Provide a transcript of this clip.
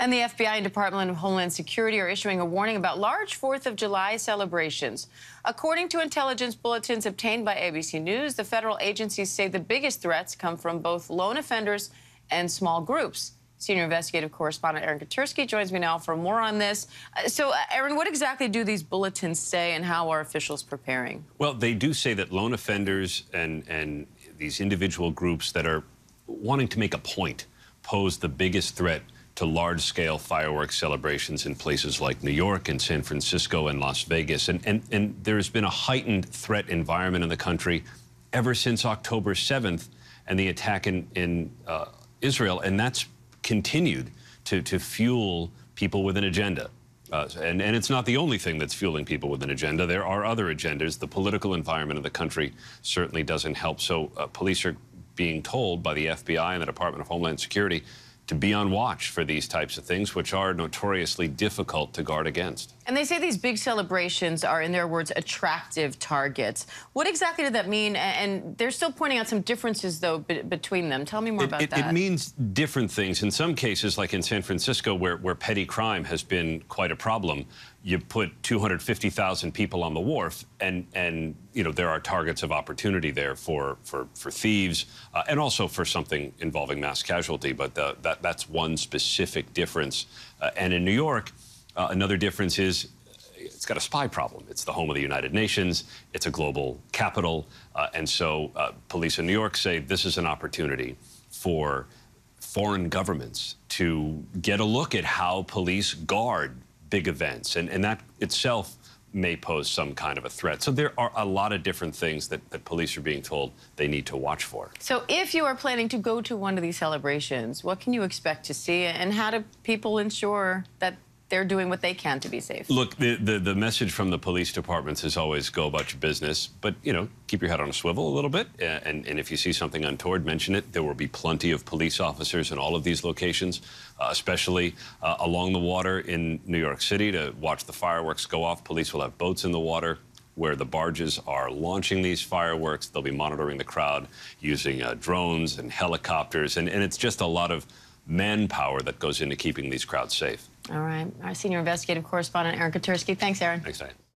And the FBI and Department of Homeland Security are issuing a warning about large 4th of July celebrations. According to intelligence bulletins obtained by ABC News, the federal agencies say the biggest threats come from both lone offenders and small groups. Senior investigative correspondent Aaron Katersky joins me now for more on this. Uh, so, uh, Aaron, what exactly do these bulletins say, and how are officials preparing? Well, they do say that lone offenders and and these individual groups that are wanting to make a point pose the biggest threat to large-scale fireworks celebrations in places like New York and San Francisco and Las Vegas. And, and, and there's been a heightened threat environment in the country ever since October 7th and the attack in, in uh, Israel. And that's continued to, to fuel people with an agenda. Uh, and, and it's not the only thing that's fueling people with an agenda. There are other agendas. The political environment of the country certainly doesn't help. So uh, police are being told by the FBI and the Department of Homeland Security to be on watch for these types of things, which are notoriously difficult to guard against. And they say these big celebrations are, in their words, attractive targets. What exactly did that mean? And they're still pointing out some differences, though, between them. Tell me more it, about it, that. It means different things. In some cases, like in San Francisco, where, where petty crime has been quite a problem, you put 250,000 people on the wharf, and and you know there are targets of opportunity there for for for thieves, uh, and also for something involving mass casualty. But the, that that's one specific difference. Uh, and in New York, uh, another difference is it's got a spy problem. It's the home of the United Nations. It's a global capital, uh, and so uh, police in New York say this is an opportunity for foreign governments to get a look at how police guard big events, and, and that itself may pose some kind of a threat. So there are a lot of different things that, that police are being told they need to watch for. So if you are planning to go to one of these celebrations, what can you expect to see, and how do people ensure that they're doing what they can to be safe. Look, the, the, the, message from the police departments is always go about your business, but, you know, keep your head on a swivel a little bit. And, and if you see something untoward, mention it. There will be plenty of police officers in all of these locations, uh, especially uh, along the water in New York City to watch the fireworks go off. Police will have boats in the water where the barges are launching these fireworks. They'll be monitoring the crowd using uh, drones and helicopters. And, and it's just a lot of manpower that goes into keeping these crowds safe. All right. Our senior investigative correspondent, Aaron Katersky. Thanks, Aaron. Thanks, Diane.